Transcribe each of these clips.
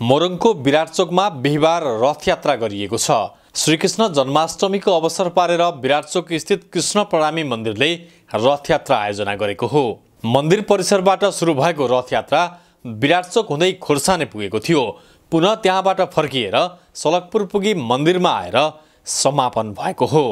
मोरङको विराट चोकमा बिहिबार रथयात्रा गरिएको छ। श्रीकृष्ण जन्माष्टमीको अवसर पारेर विराट चोक स्थित कृष्ण प्रणामी मन्दिरले रथयात्रा आयोजना गरेको हो। मन्दिर परिसरबाट सुरु भएको रथयात्रा विराट चोक हुँदै खोर्साने पुगेको थियो। पुनः त्यहाँबाट फर्किएर सलकपुर पुगी मन्दिरमा आएर समापन भएको हो।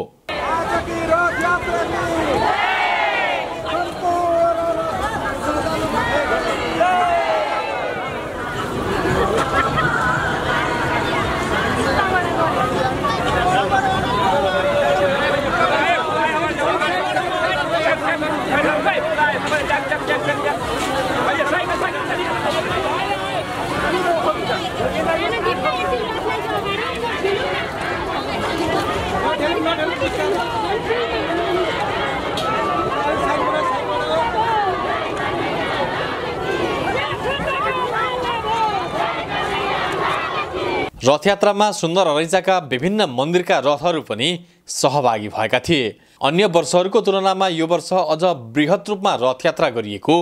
रथयात्रामा सुन्दर रैजाका विभिन्न मन्दिरका रथहरू पनि सहभागी भएका थिए। अन्य वर्षहरूको तुलनामा यो वर्ष अझ बृहत रूपमा रथयात्रा गरिएको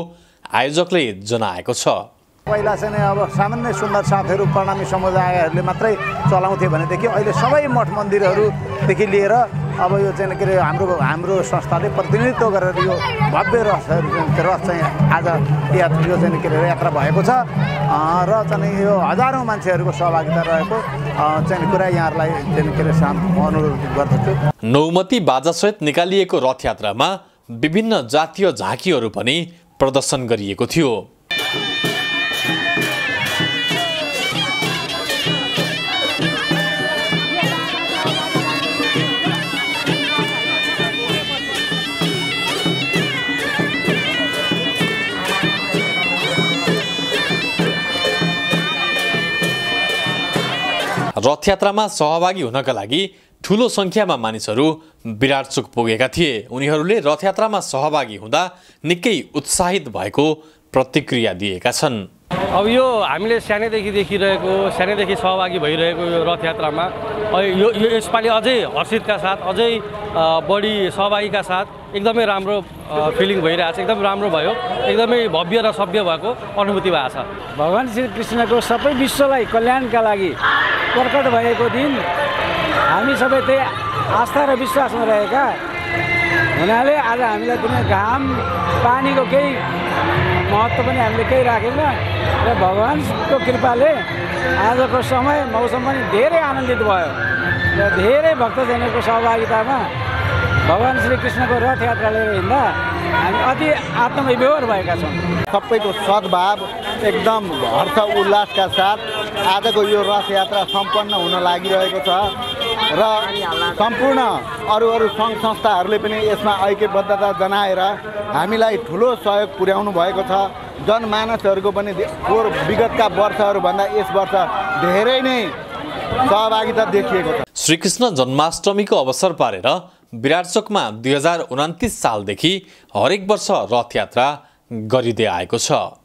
आयोजकले जनाएको छ। पहिला चाहिँ अब सामान्य सुन्दर साथहरू प्रणामी समुदायहरूले मात्रै चलाउँथे भनेदेखि अहिले सबै मठ मन्दिरहरूदेखि लिएर अब यो चाहिँ के अरे हाम्रो हाम्रो संस्थाले प्रतिनिधित्व गरेर यो भव्य रथहरू रथ चाहिँ आज यात्रा यो चाहिँ के अरे यात्रा भएको छ। र चाहिँ यो हजारौँ मान्छेहरूको सहभागिता रहेको चाहिँ कुरा यहाँहरूलाई चाहिँ के अरे अनुरोध गर्दछु। नौमती बाजासहित निकालिएको रथयात्रामा विभिन्न जातीय झाँकीहरू पनि प्रदर्शन गरिएको थियो। रथयात्रामा सहभागी हुनका लागि ठुलो सङ्ख्यामा मानिसहरू विराट चोक पुगेका थिए। उनीहरूले रथयात्रामा सहभागी हुँदा निकै उत्साहित भएको प्रतिक्रिया दिएका छन्। अब यो हामीले सानैदेखि देखिरहेको सानैदेखि सहभागी भइरहेको यो रथयात्रामा अब यो यो यसपालि अझै हर्षितका साथ अझै बढी सहभागीका साथ एकदमै राम्रो फिलिङ भइरहेको छ एकदम राम्रो भयो एकदमै भव्य र सभ्य भएको अनुभूति भएको छ। भगवान् श्री कृष्णको सबै विश्वलाई कल्याणका लागि प्रकट भएको दिन हामी सबै त्यही आस्था र विश्वासमा रहेका हुनाले आज हामीलाई कुनै घाम पानीको केही महत्त्व पनि हामीले केही राखेन र भगवान्को कृपाले आजको समय मौसम पनि धेरै आनन्दित भयो र धेरै भक्तजनहरूको सहभागितामा भगवान् श्री कृष्णको रथयात्रा लिएर हिँड्दा हामी अति आत्मविभोर भएका छौँ। सबैको सद्भाव एकदम हर्ष उल्लासका साथ आजको यो रथ यात्रा सम्पन्न हुन लागिरहेको छ र सम्पूर्ण अरू अरू सङ्घ संस्थाहरूले पनि यसमा ऐक्यबद्धता जनाएर हामीलाई ठुलो सहयोग पुर्याउनु भएको छ। जनमानसहरूको पनि विगतका वर्षहरूभन्दा यस वर्ष धेरै नै सहभागिता देखिएको छ। श्रीकृष्ण जन्माष्टमीको अवसर पारेर विराट चोकमा दुई हजार उनातिस सालदेखि हरेक वर्ष रथयात्रा गरिँदै आएको छ।